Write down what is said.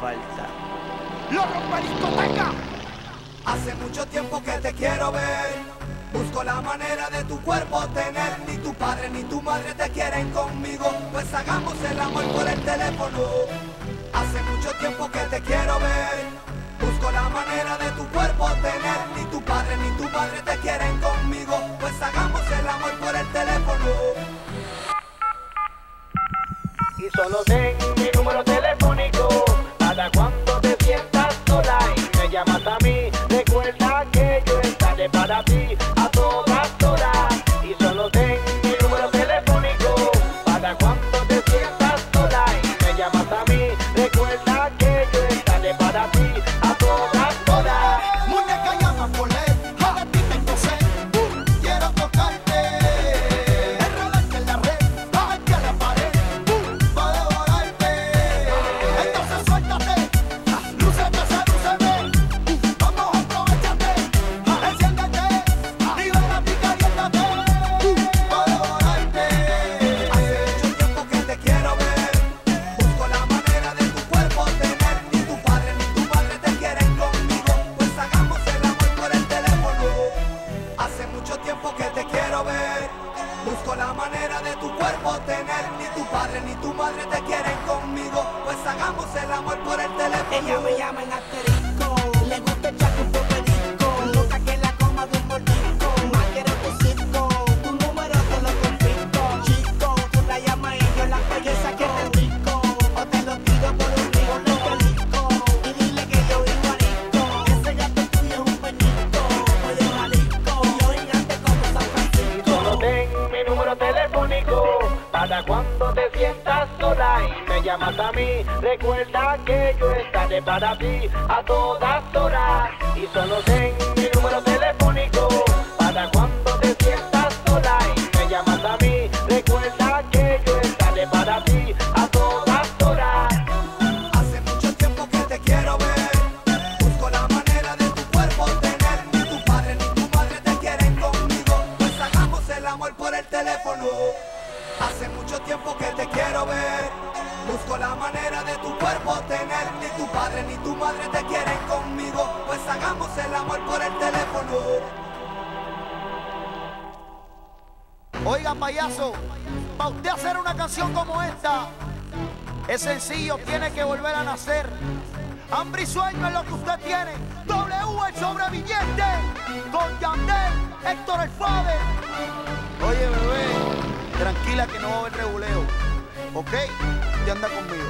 falta. ¡Loco Mariscoteca! Hace mucho tiempo que te quiero ver. Busco la manera de tu cuerpo tener. Ni tu padre ni tu madre te quieren conmigo. Pues hagamos el amor por el teléfono. Hace mucho tiempo que te quiero ver. Busco la manera de tu cuerpo tener. Ni tu padre ni tu madre te quieren conmigo. Pues hagamos el amor por el teléfono. Y solo tengo tiempo que te quiero ver. Busco la manera de tu cuerpo tener. Ni tu padre ni tu madre te quieren conmigo. Sientas sola y me llamas a mí. Recuerda que yo estaré para ti a todas horas. Y solo ten mi número telefónico Hace mucho tiempo que te quiero ver. Busco la manera de tu cuerpo tener. Ni tu padre ni tu madre te quieren conmigo. Pues hagamos el amor por el teléfono. Oiga, payaso, para usted hacer una canción como esta, es sencillo, tiene que volver a nacer. Hambre y sueño es lo que usted tiene. W el sobreviviente, con Yandel, Héctor el Fade. Oye, tranquila que no va a haber reguleo. ¿Ok? Ya anda conmigo.